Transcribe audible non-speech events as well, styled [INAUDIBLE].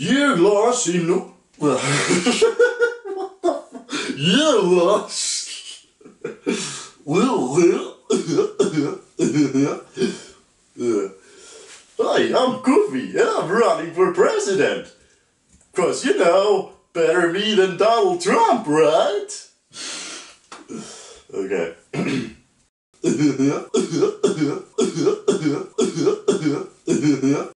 You lost you know. what the f- You lost. Hi, [LAUGHS] I'm Goofy, and I'm running for president. Cause you know, better me than Donald Trump, right? Okay. [LAUGHS]